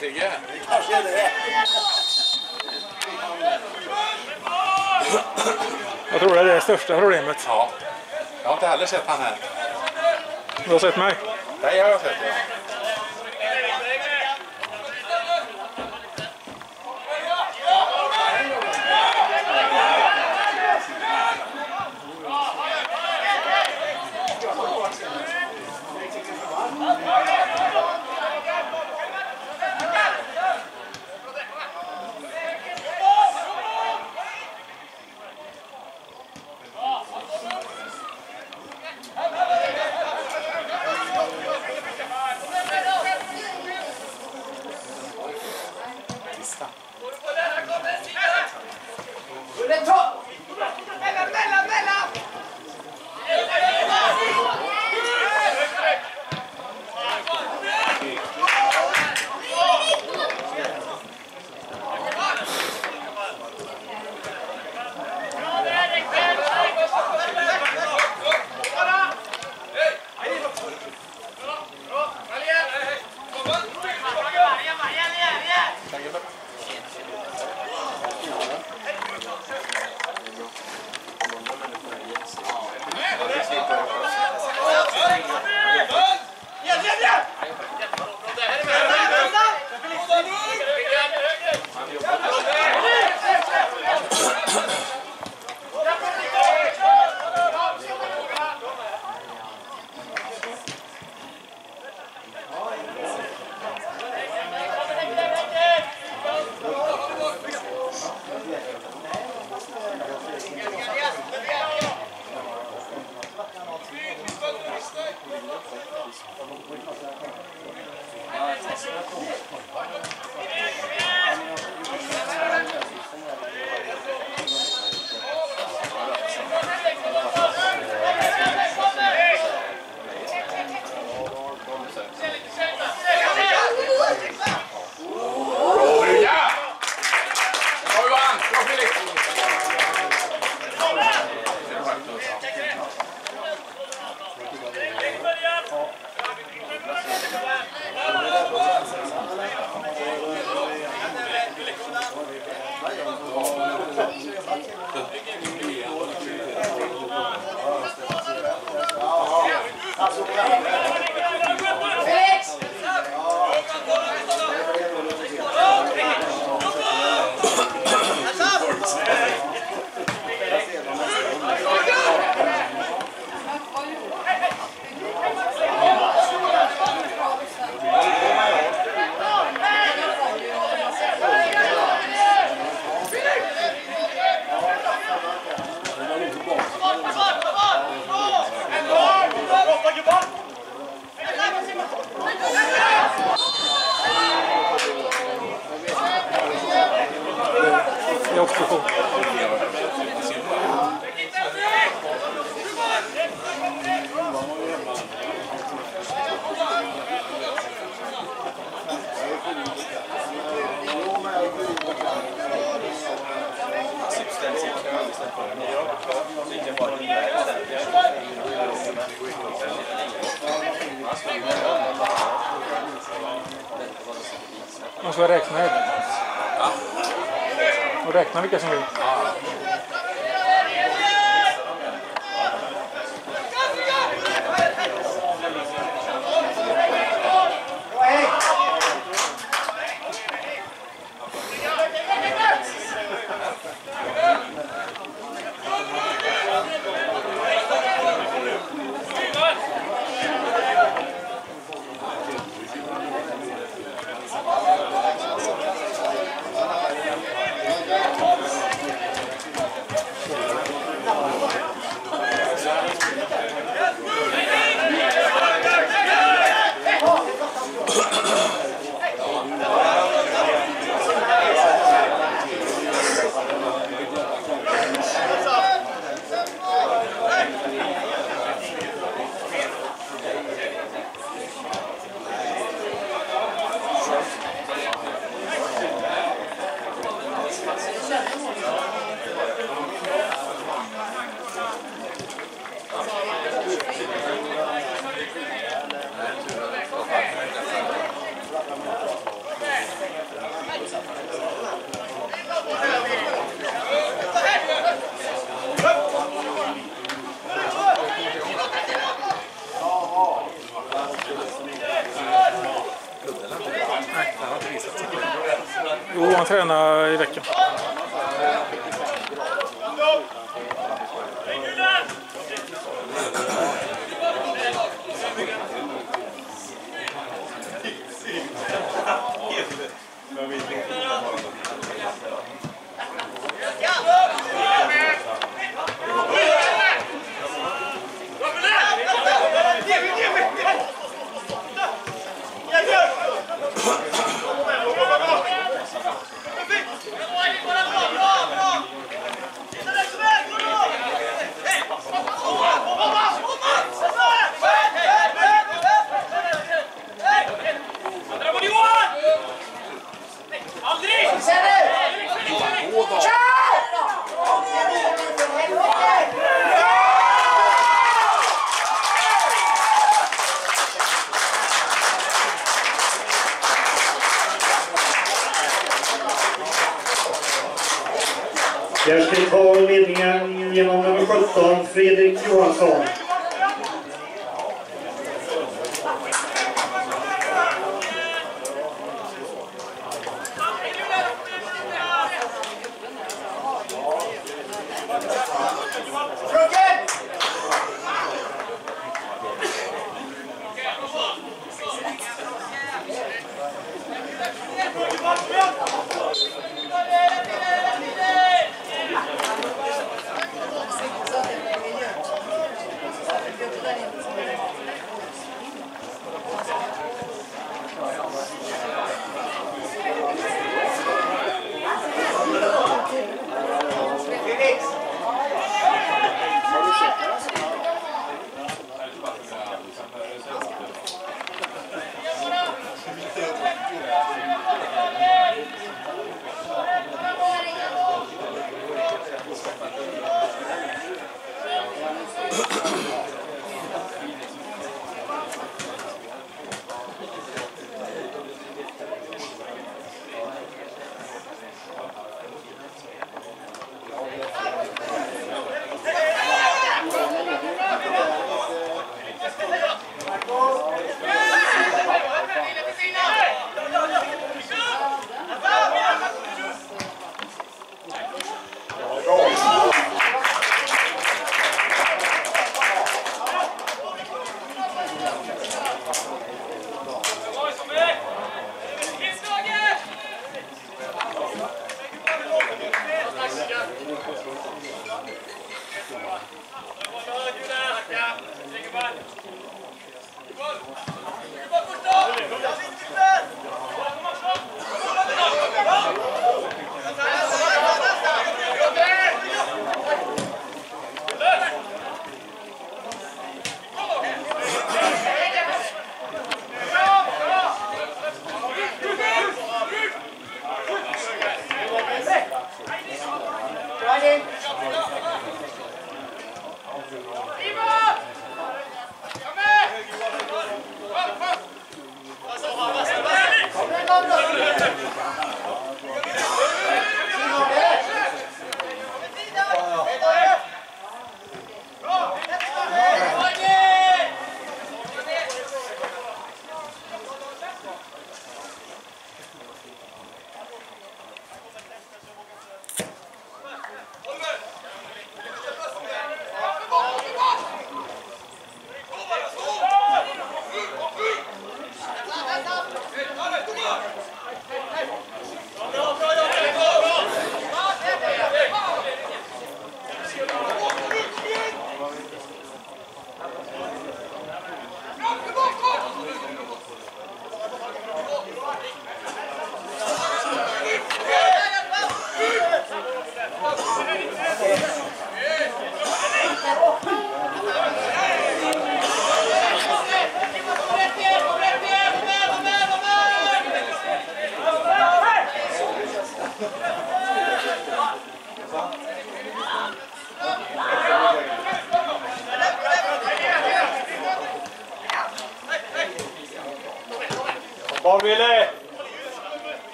Sigge? Kanske är det. Jag tror det är det största problemet. Ja. Jag har inte heller sett han här. Du har sett mig? Nej, har jag sett. Ja.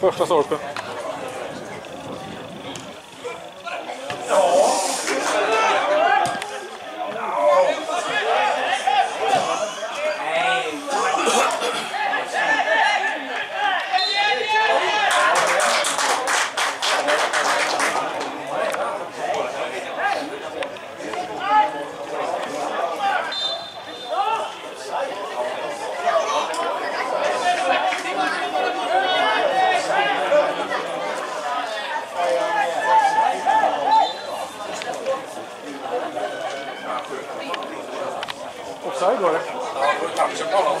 Första stolpen. Offside var det. Ja, då är touchen på honom.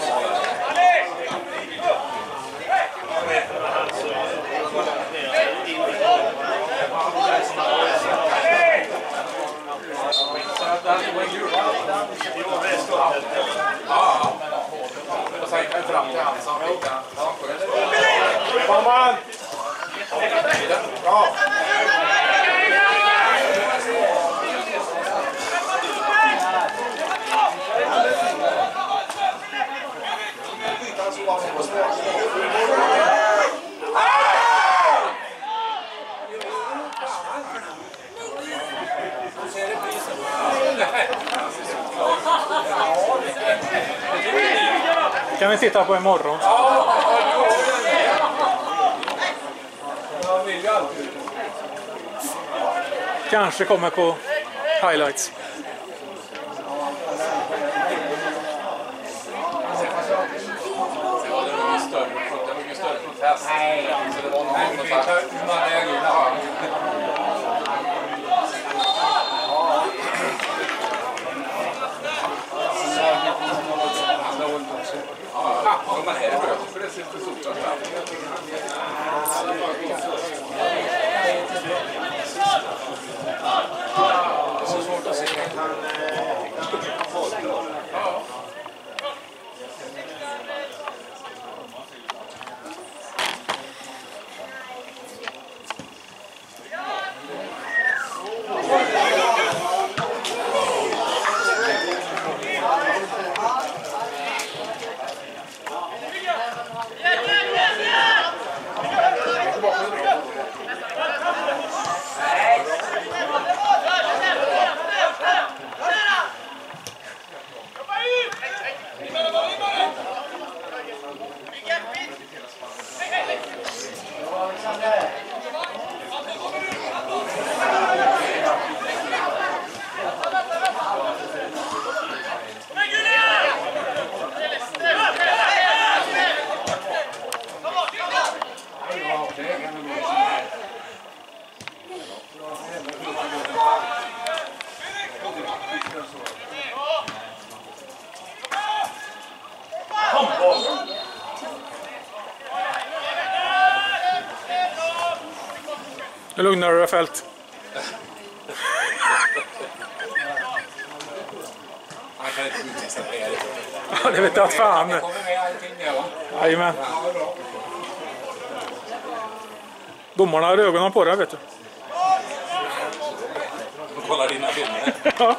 Ja, och sen gick han fram till han så han fick den. Ja, skönt. Mamman! Bra! kan vi titta på imorgon. Kanske kommer på highlights. Ja, det var ju större, det var ju större protest. Så det var någon som sa, hur man äger det. Ja, men här är rött för det ser inte så ut. Det är så svårt att se. Nu lugnar du dig Fält. Han kan inte. Ja, det vet jag fan. Det kommer med allting där va? Jajamän. Domarna har ögonen på dig vet du. De kollar dina filmer. Ja.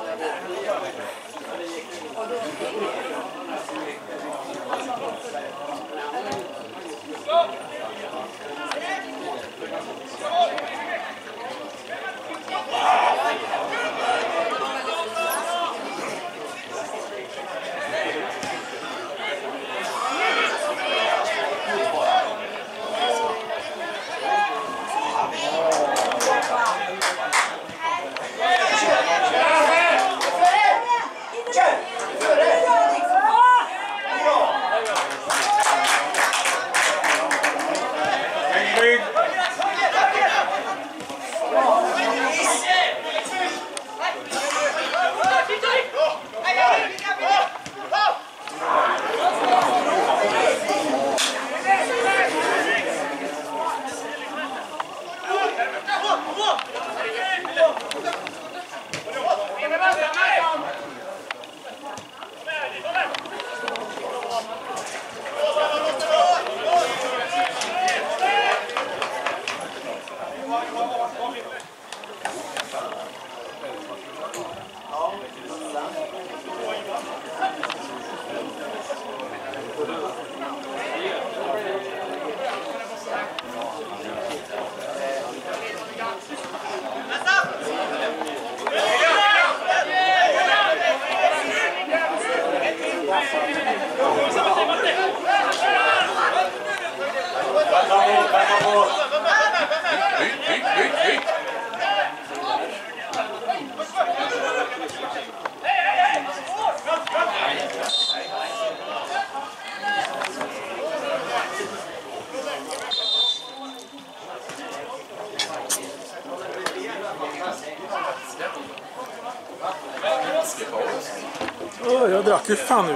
Jag drack ju fan nu.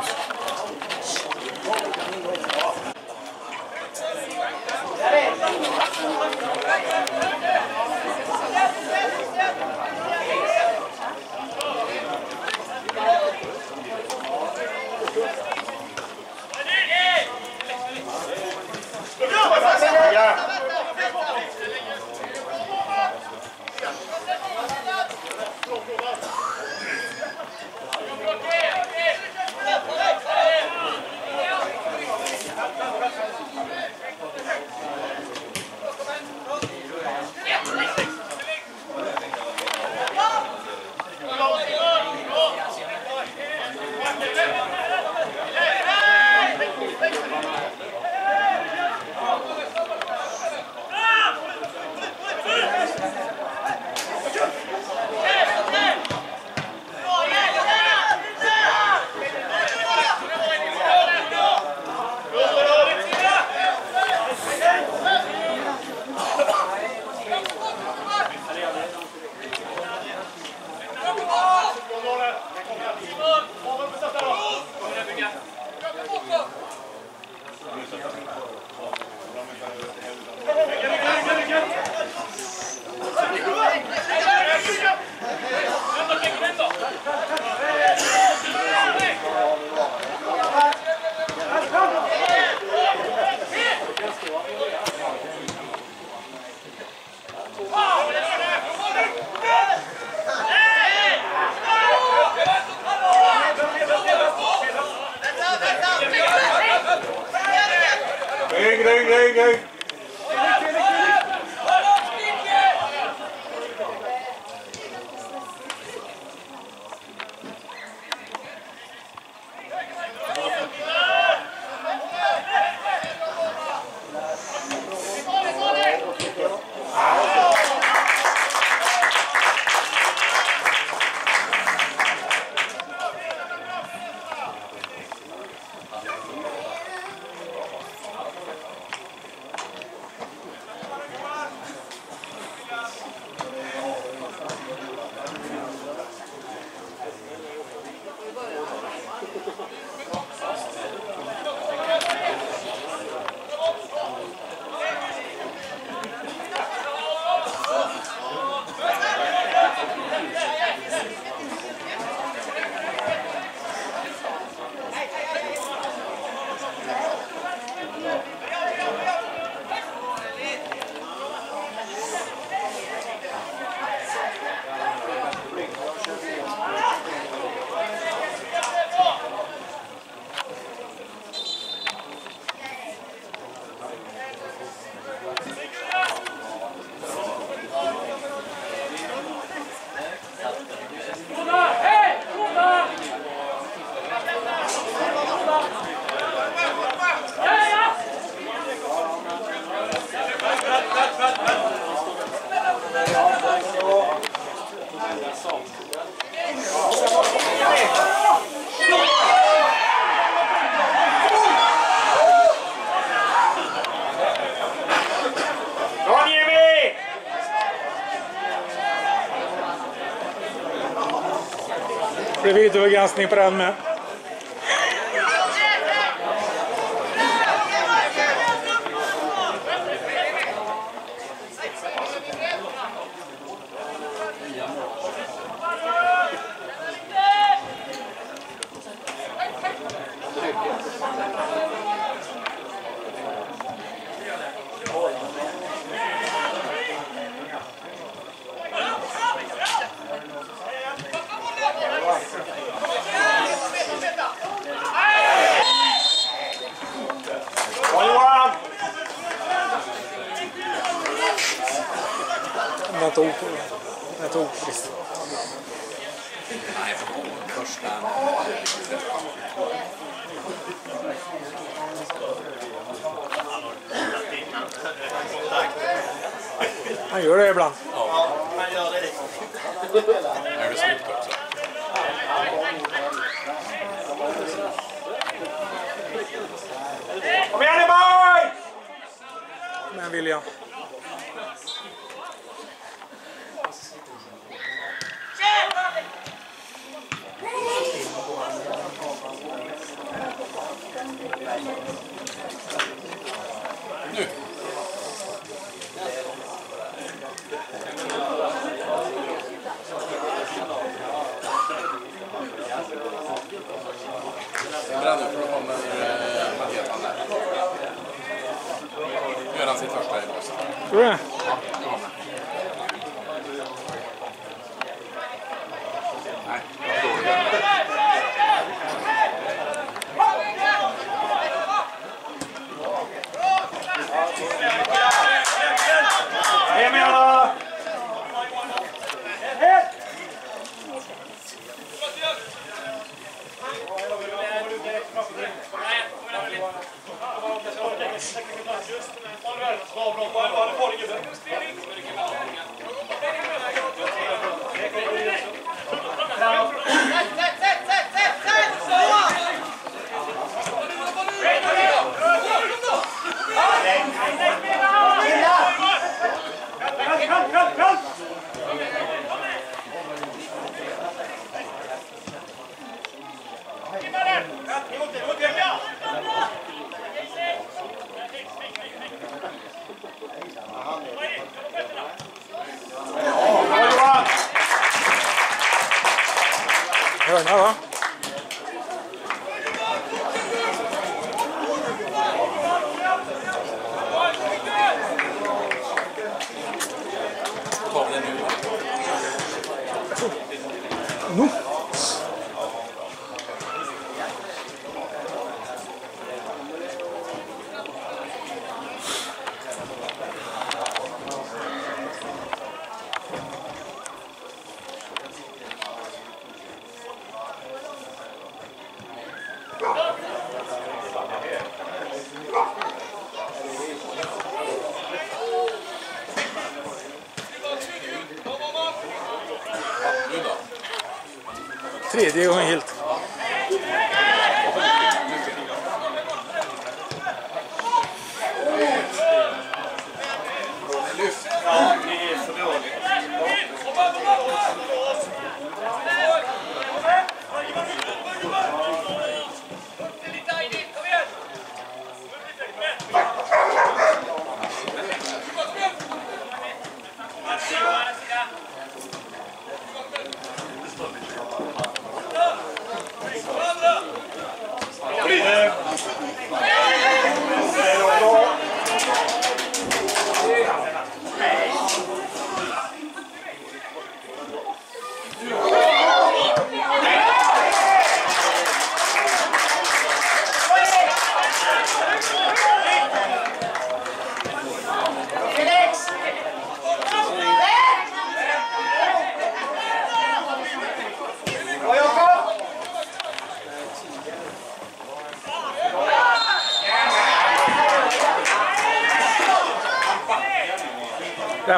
Видео ясный правильно.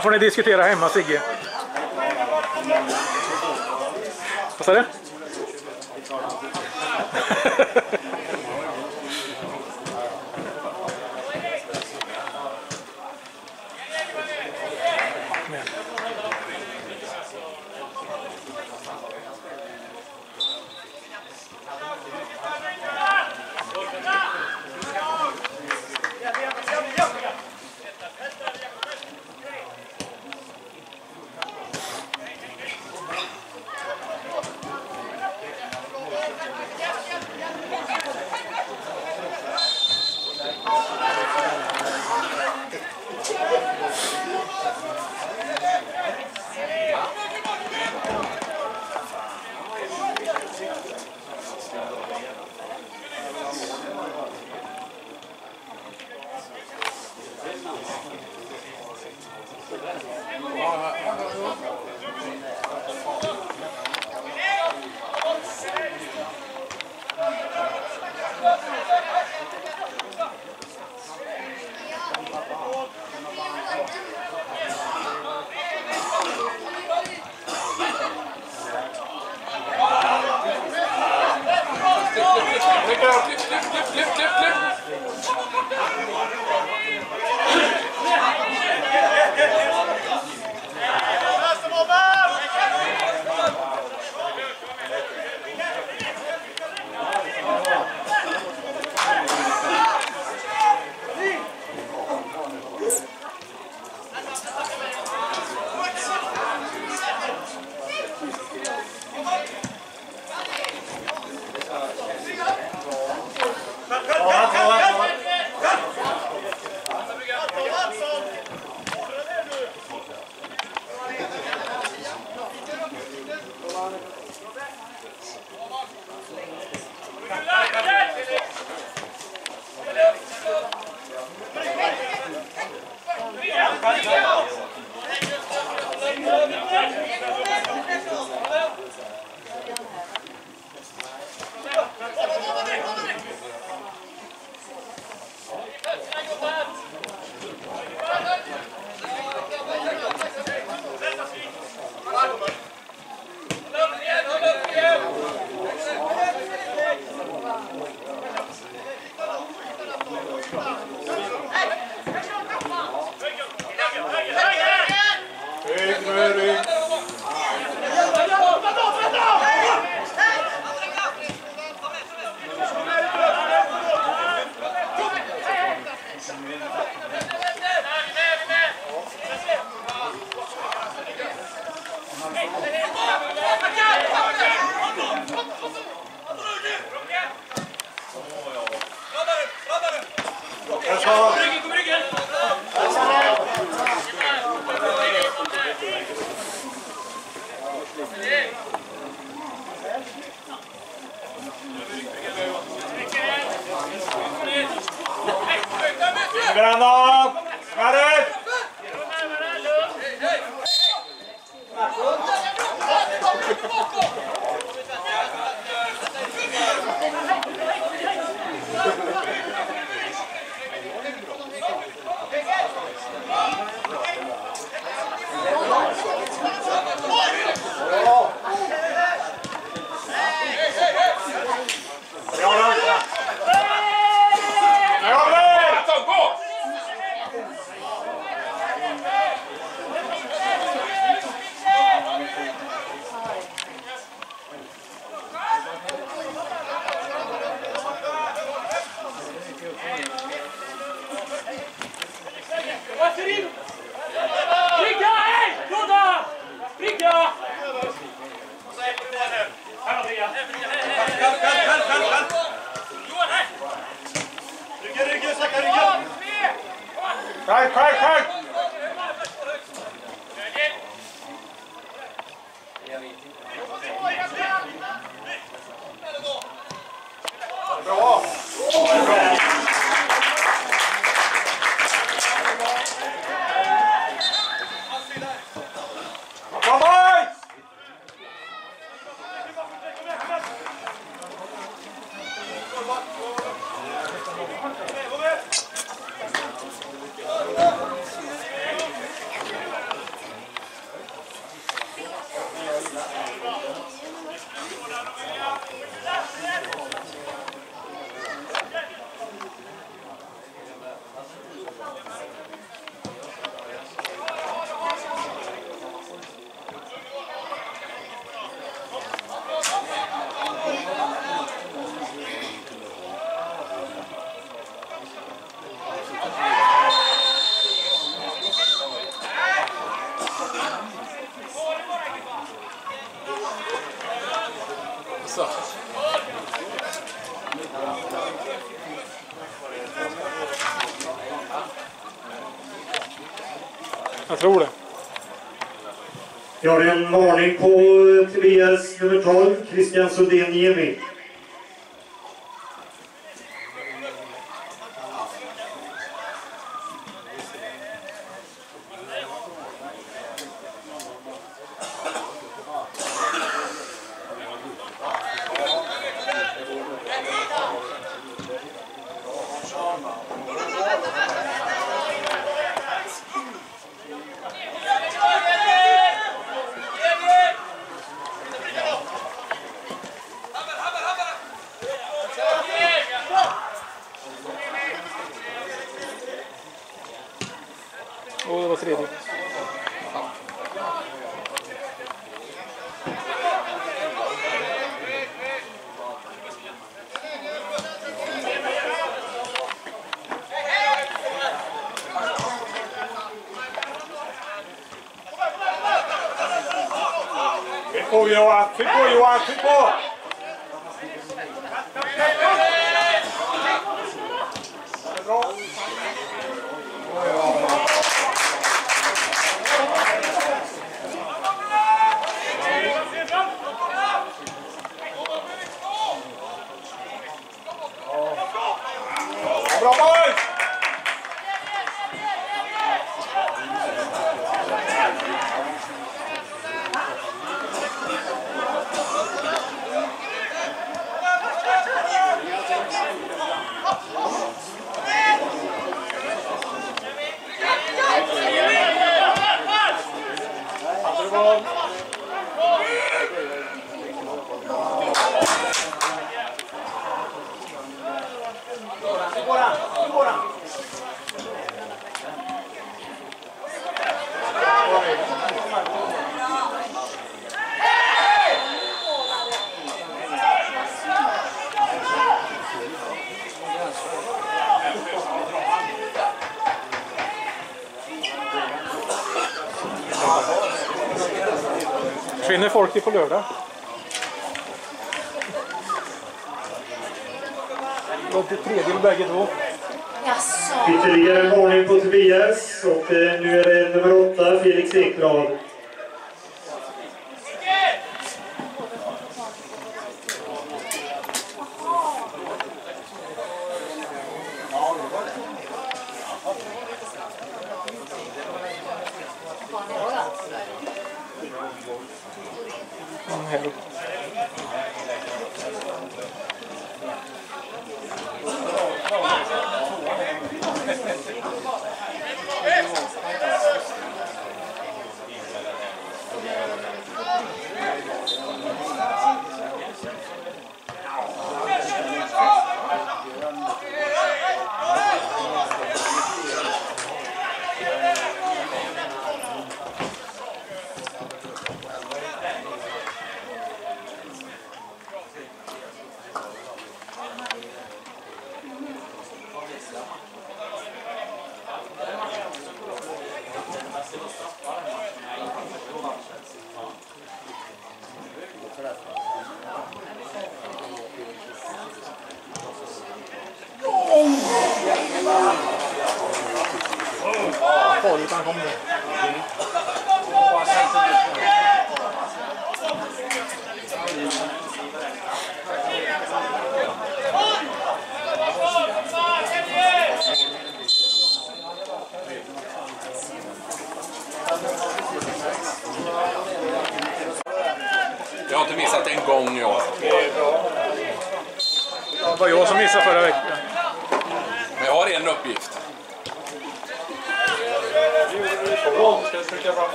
här får ni diskutera hemma Sigge. Vad sa du? Vi har en varning på eh, Tobias nummer 12, Christian Sundén Niemi. folk till på lördag. Låg till tredje bägge två. Ytterligare en varning på Tobias och eh, nu är det nummer åtta, Felix Ekblad.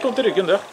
fick ont i ryggen det.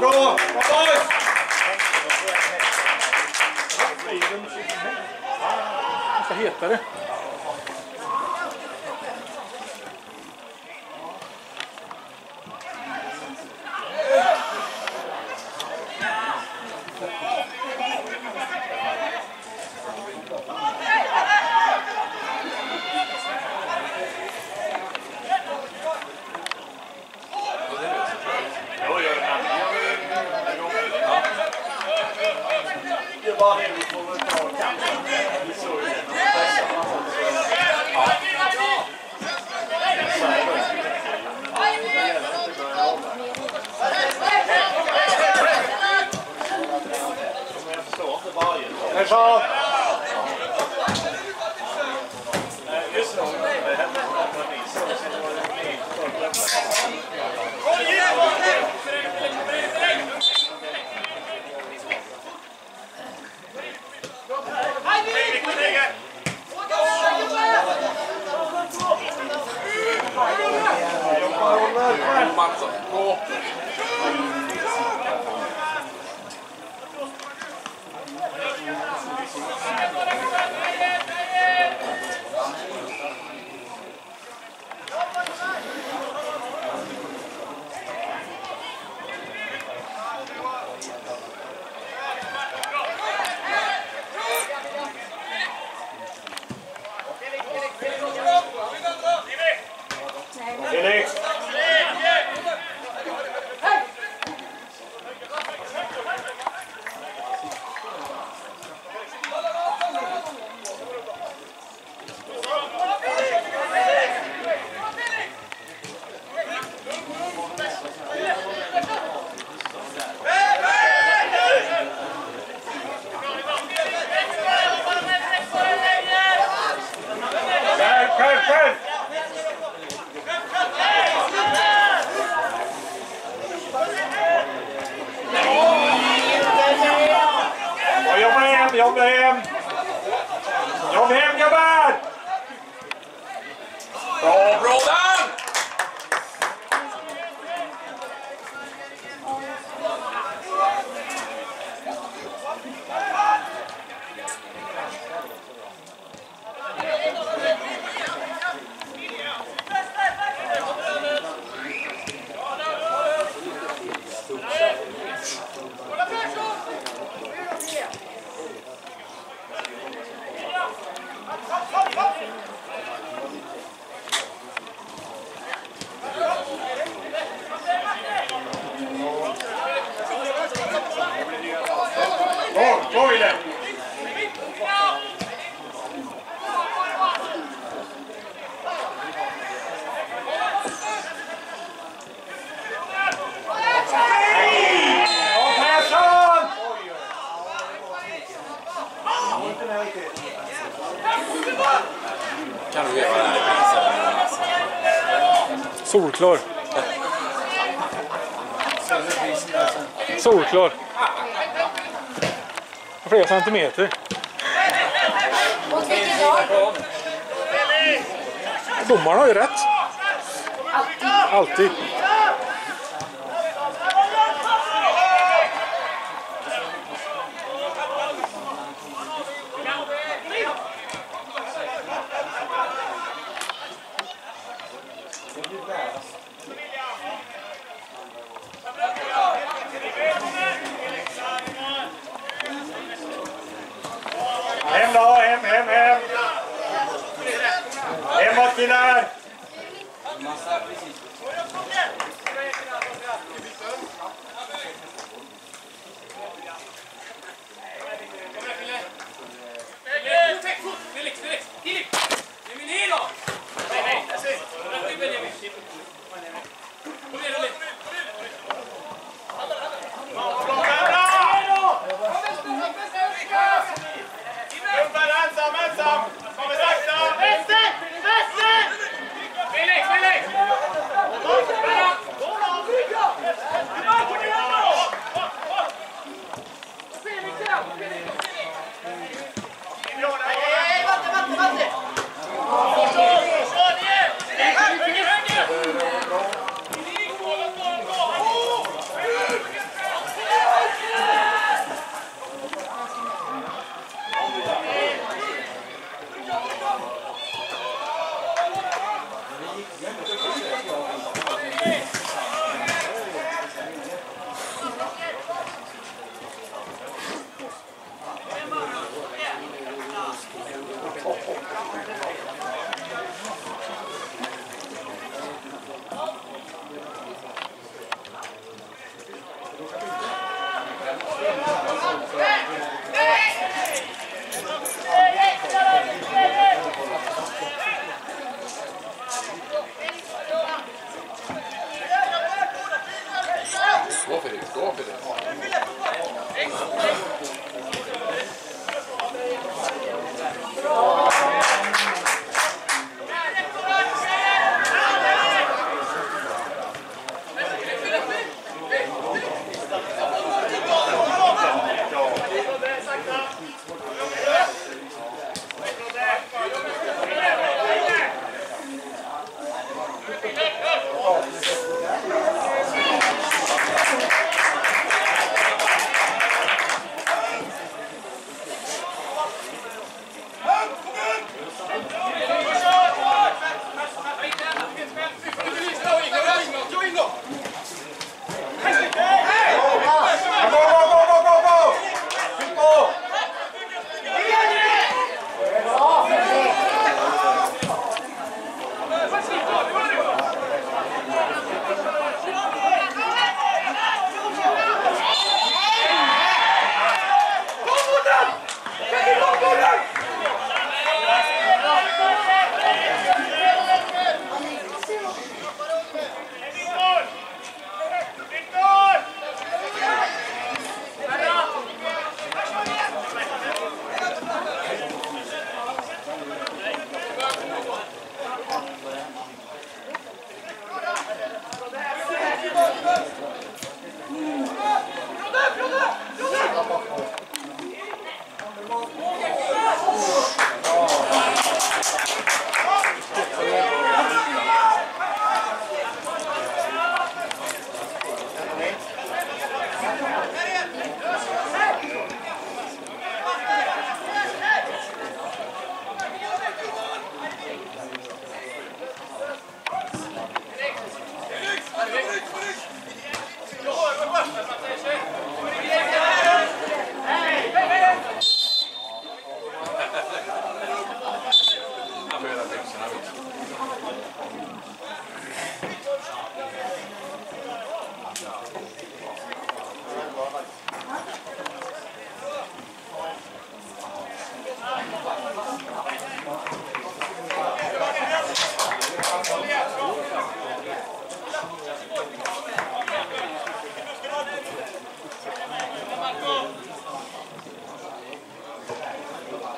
Bra! Bra boys! Vad ska det? Solklar. Solklar. Flera centimeter. Mot? Domaren har ju rätt. Alltid. Alltid.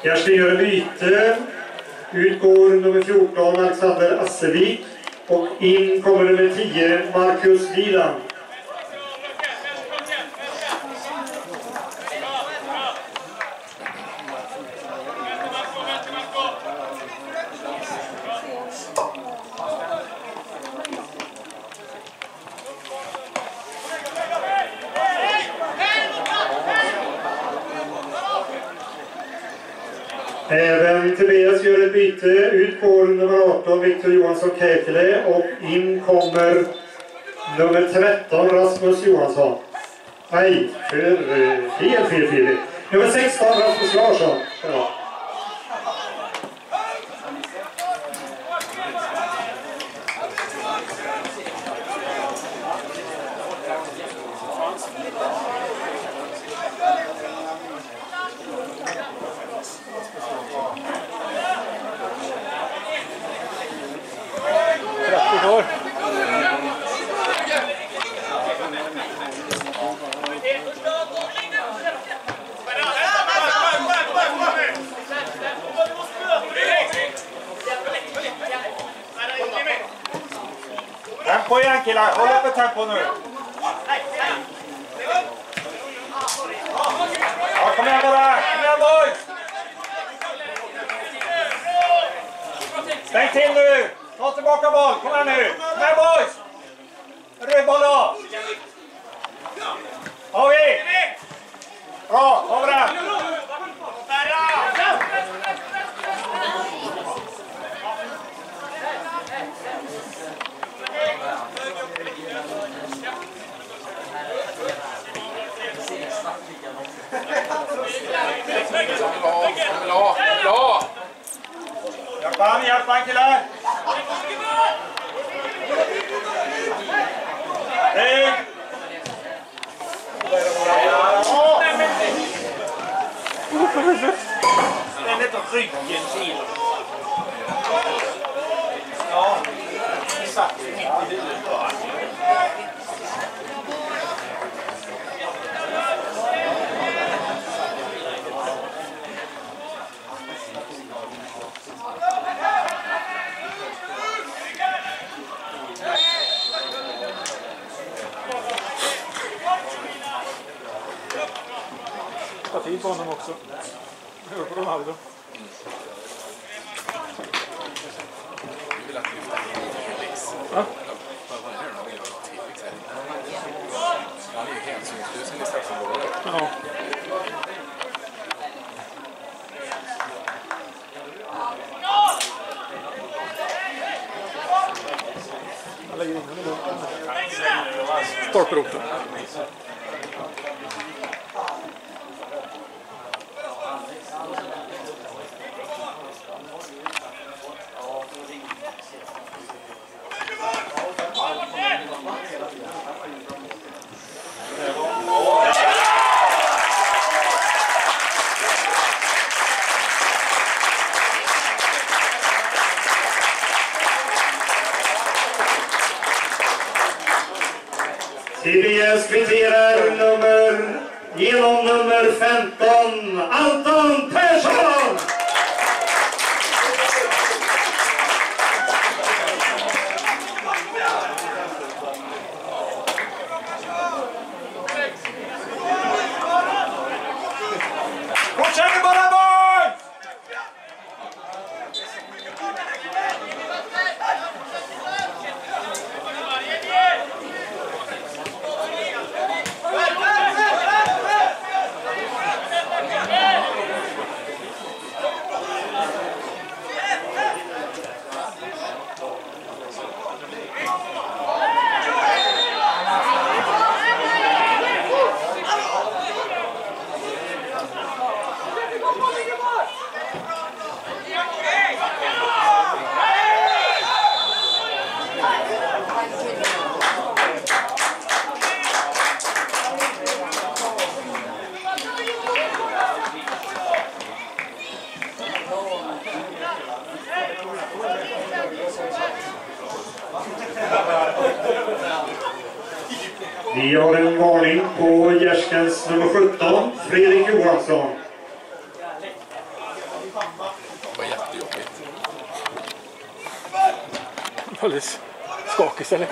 Kerstin gör byte. Ut går nummer 14 Alexander Assevik. Och in kommer nummer 10 Marcus Wieland. Även Tobias gör ett byte. Ut går nummer 18 Victor Johansson Keitele och in kommer nummer 13 Rasmus Johansson. Nej, för, fel, fel, fel. Nummer 16 Rasmus Larsson. Torkroka. Vi kvitterar nummer, genom nummer 15, Anton Persson! Vi har en varning på gärskens nummer 17, Fredrik Johansson. Det var jättejobbigt. Alldeles skakig ställning.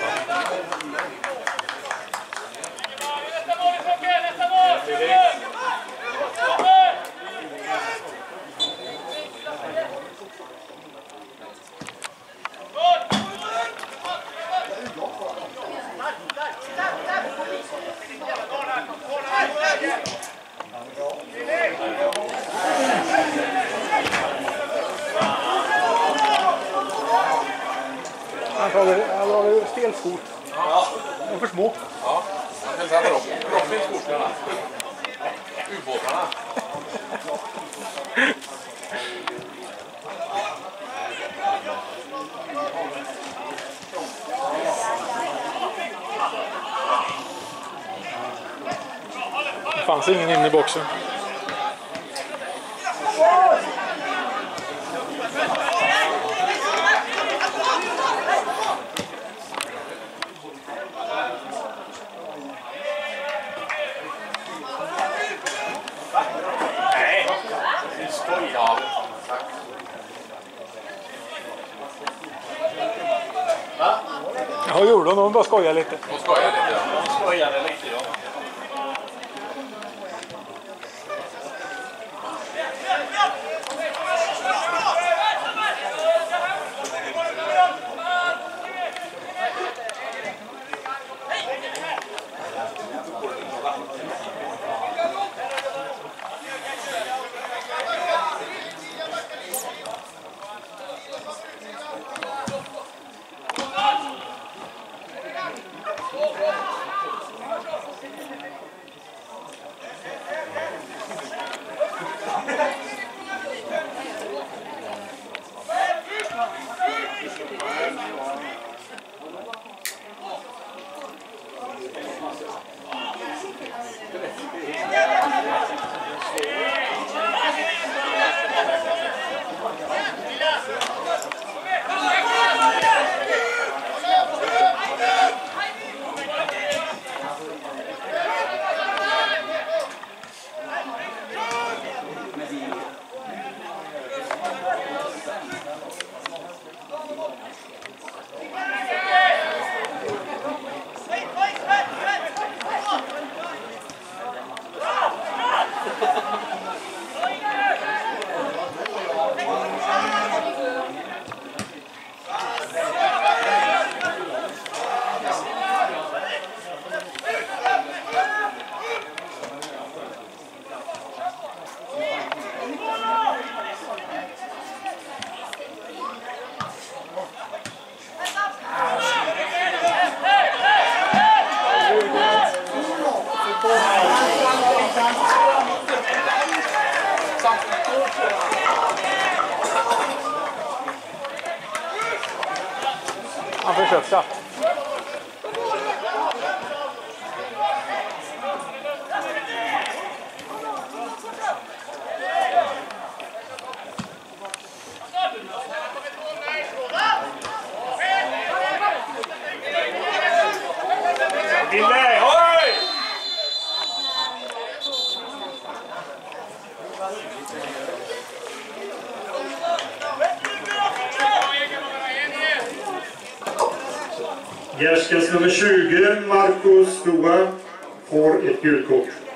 hon bara skojar lite. Hon skojar lite? Hon skojade lite. voor het duurkoop.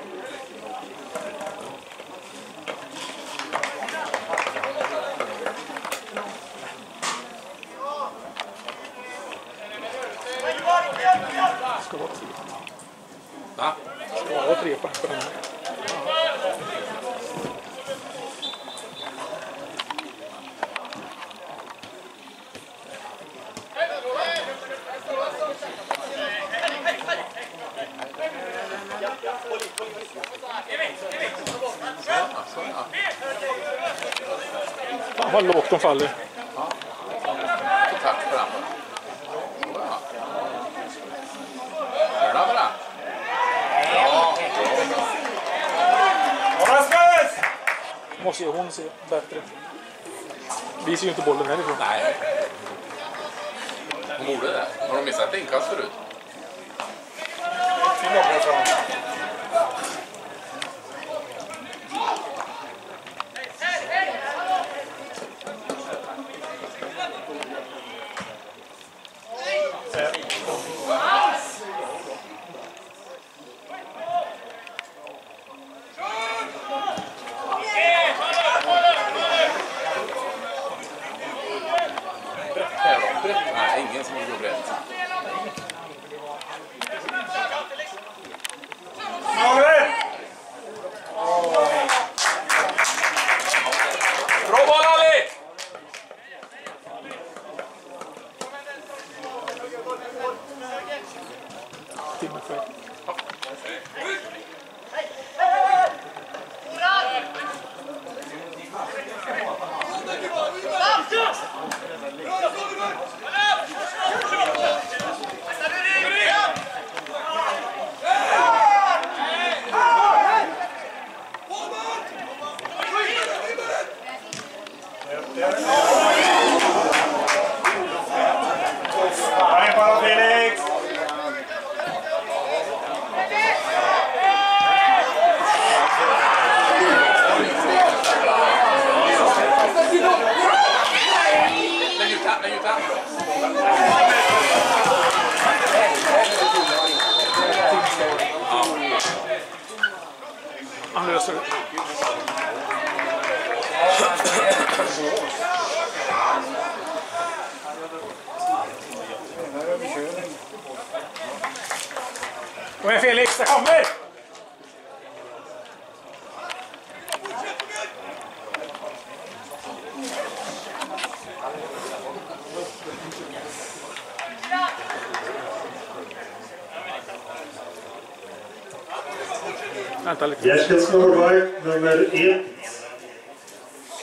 Gerskens målvakt nummer 1,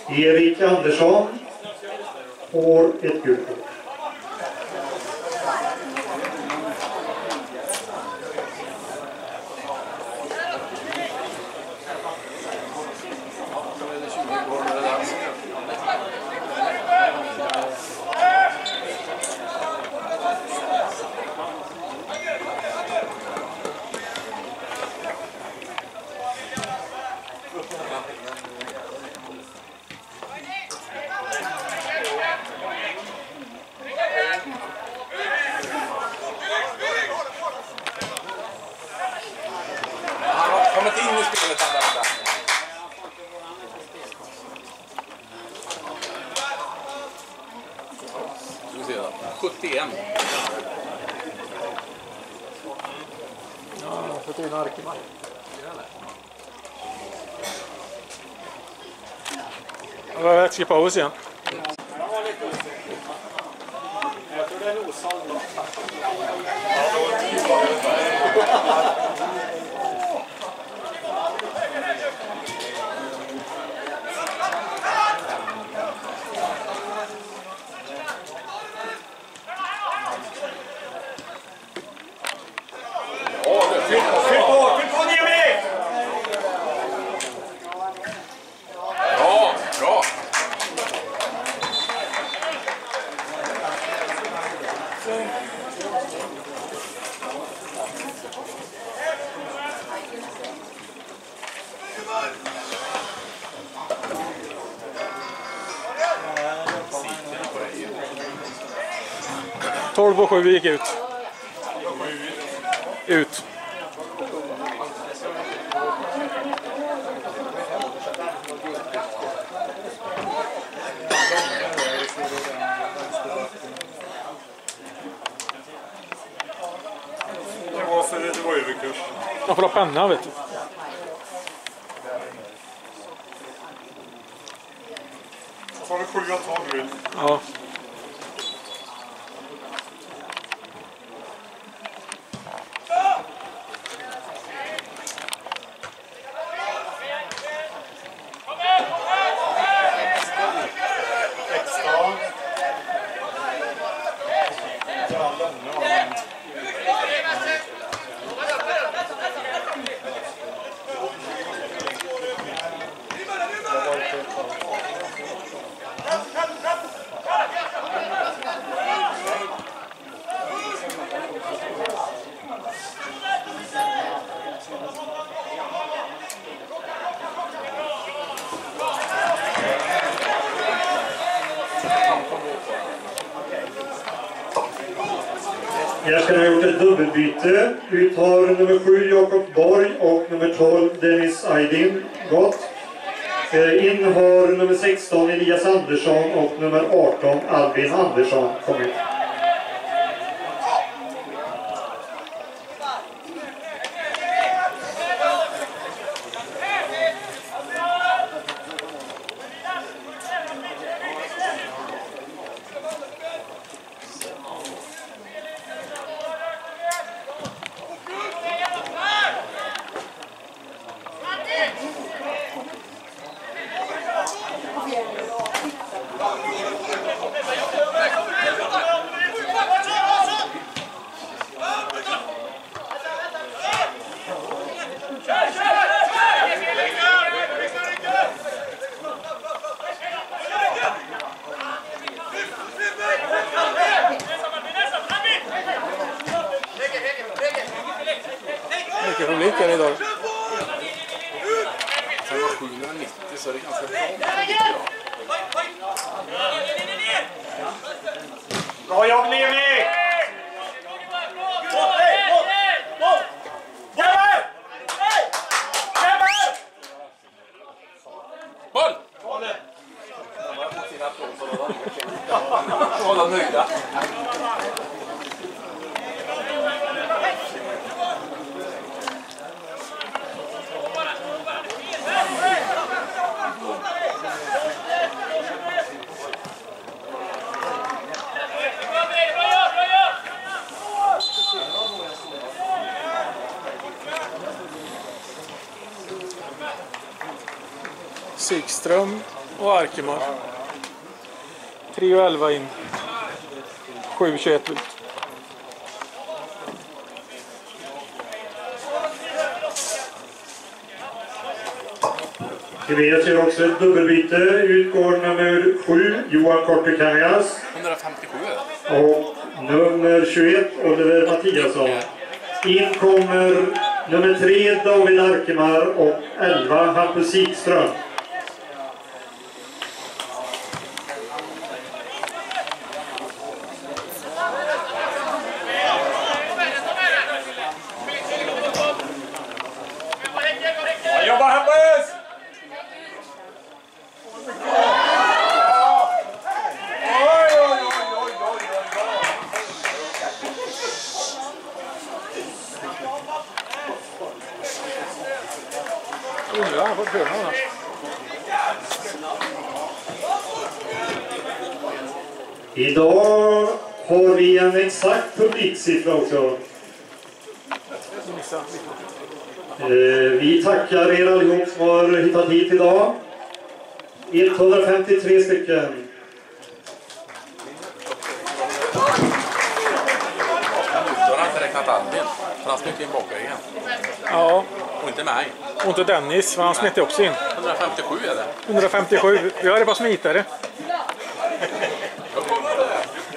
Erik Andersson, får ett gult kort. 안 녕. Vi gick. Ut. Det var för det var överkurs. Man får ha penna vet du. Så får vi sju och tolv vill. Ja. Extra. Ja, långa var det. Jag ska ha gjort ett dubbelbyte. Ut har nummer 7 Jakob Borg och nummer 12 Dennis Aydin gått. Eh, in har nummer 16 Elias Andersson och nummer 18 Albin Andersson kommit. Mycket publik här idag. Sen var 790 så är det ganska bra. Bra jobb Levi! Boll! Båda nöjda. Sigström och Arkemar. 3 och 11 in. 7 21 ut. Tibet gör också ett dubbelbyte. Ut går nummer 7 Johan Kortekangas 157 är det. och nummer 21 Oliver Mattiasson. In kommer nummer 3 David Arkemar och 11 Hampus Sikström. Bra jobbat Hampus! Oj, oj, oj, oj, oj, oj. Undrar han får pröva annars. Idag har vi en publiksiffra också. Eh, Vi tackar er allihop som har hittat hit idag. 153 stycken. Då har han inte räknat Albin. För han smyckade in bakvägen. Ja, Och inte mig. och inte Dennis, för han smet också in. 157 är det. 157. Vi har det på smitare.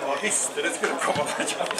Jag visste det skulle もらえちゃった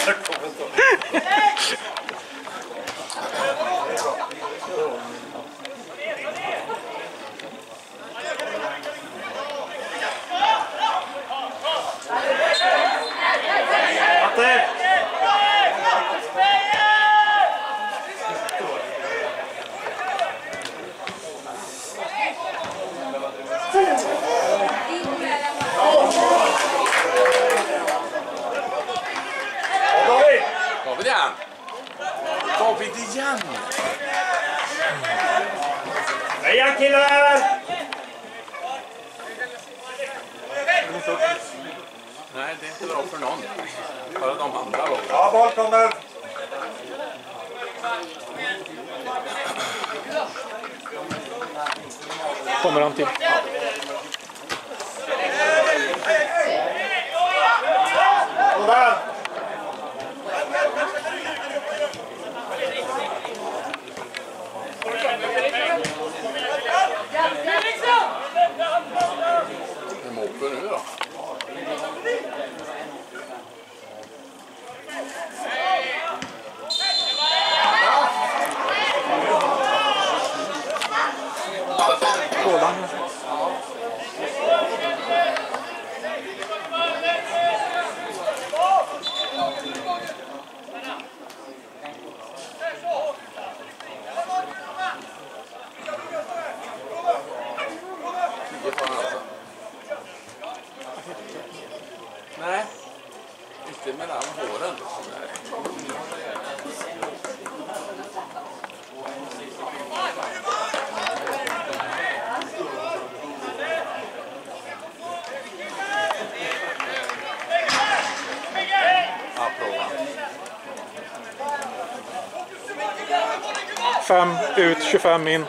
någon. Bara de andra då. Ja, boll kommer. Kommer han till. Sådär. Vem åker nu då? 哎给我拿来。25 ut, 25 in.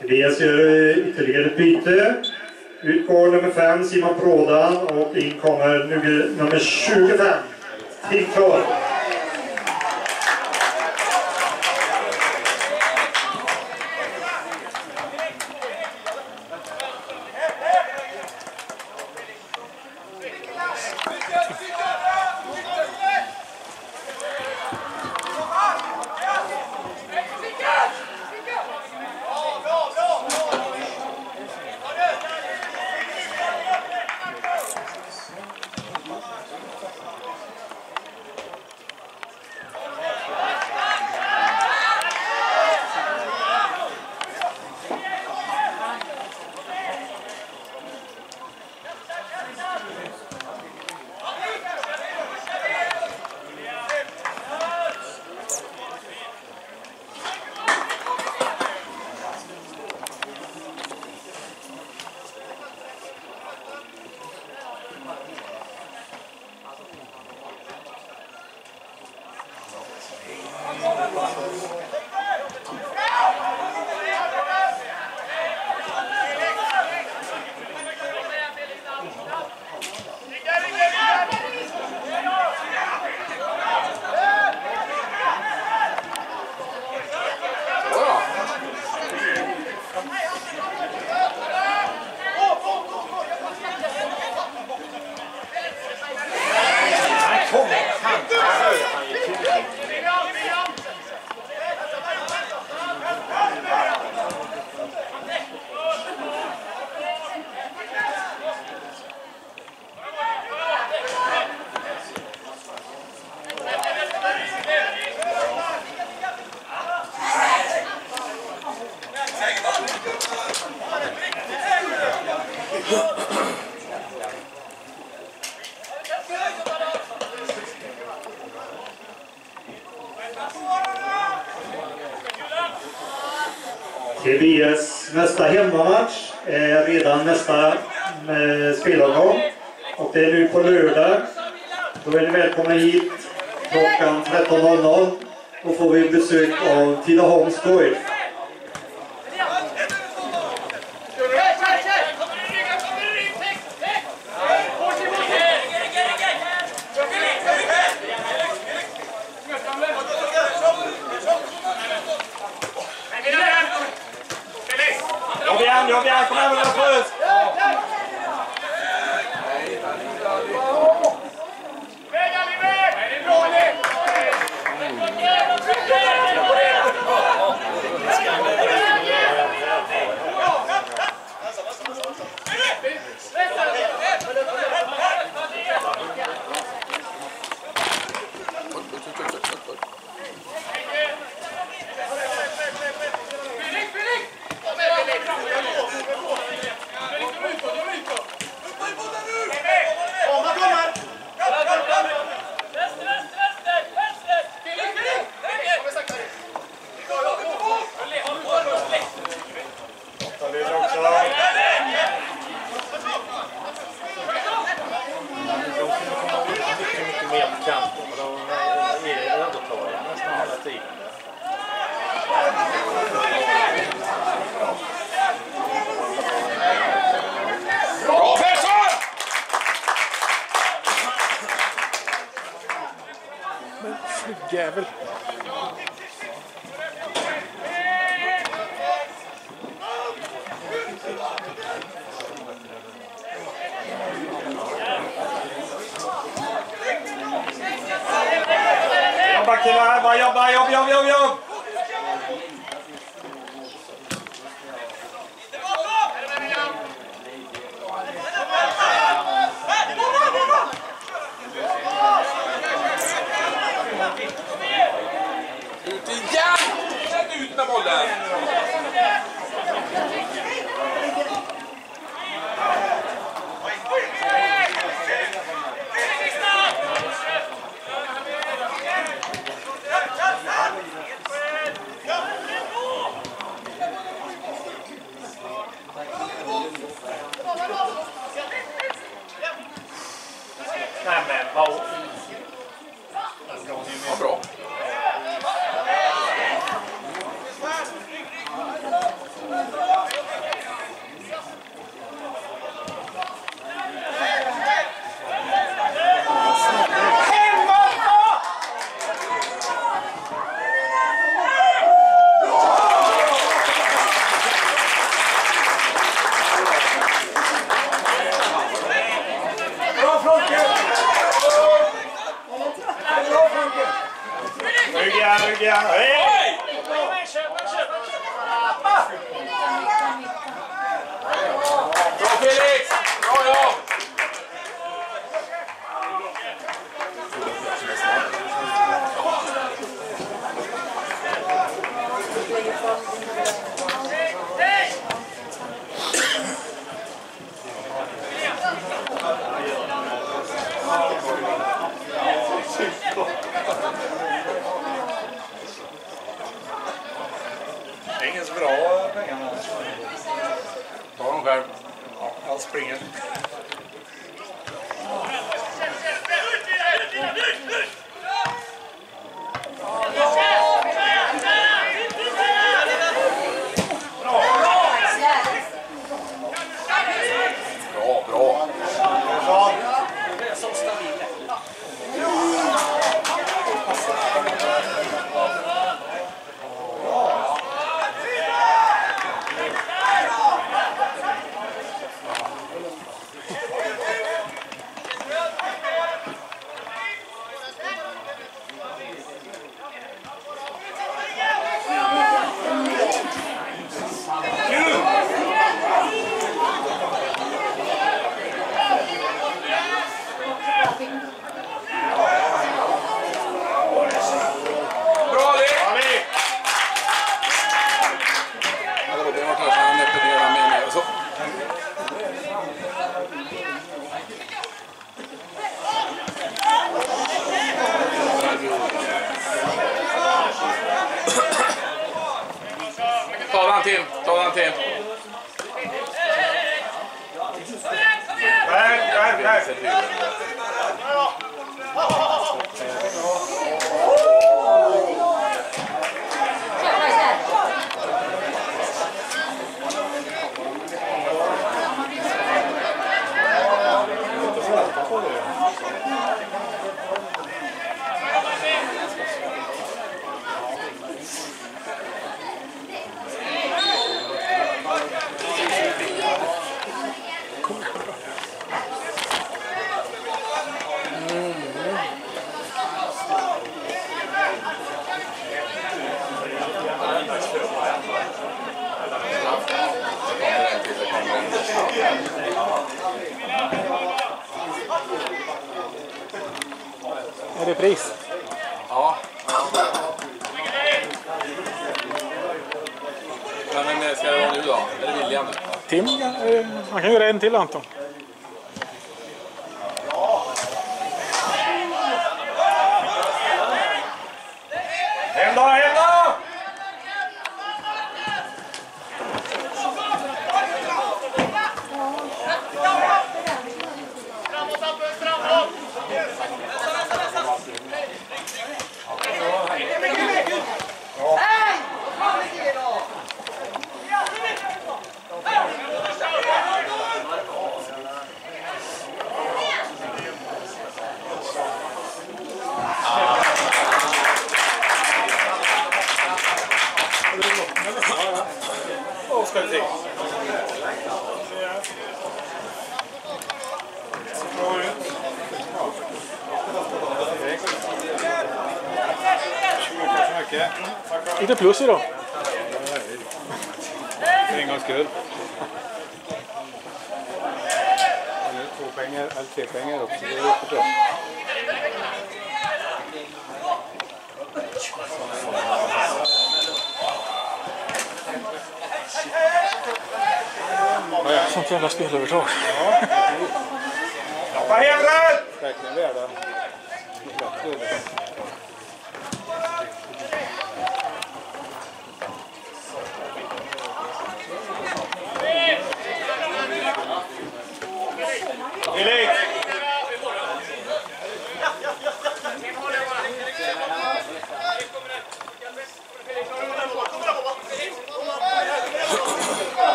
Elias gör eh, ytterligare ett byte. Ut går nummer 5, Simon Prådan, och in kommer nummer 25, Tim Klar. Man kan that's been a little talk.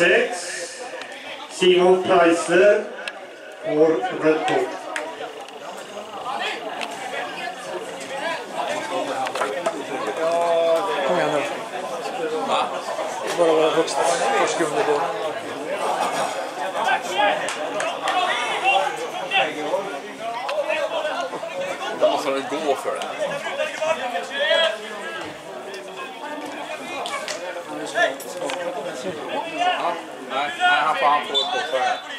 6. Simon Preisler får rött kort. Kom igen nu. Bara vara högst. Varsågod det går. Då måste den gå för det. prompt would prefer.